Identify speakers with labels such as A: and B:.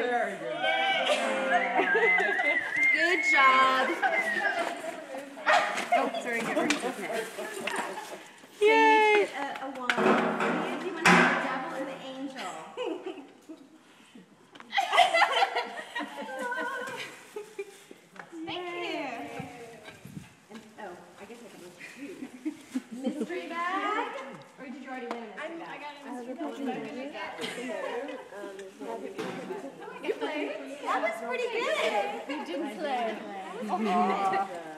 A: Good job. Oh, sorry, get rid of it.
B: Yay!
A: A, a wand. You want to have the devil and the angel. Thank you. And, oh, I guess I can use. Mystery bag? Or did you already win a mystery bag? I got a mystery bag. Oh, you played? That was pretty good.
C: You didn't play.
A: Oh.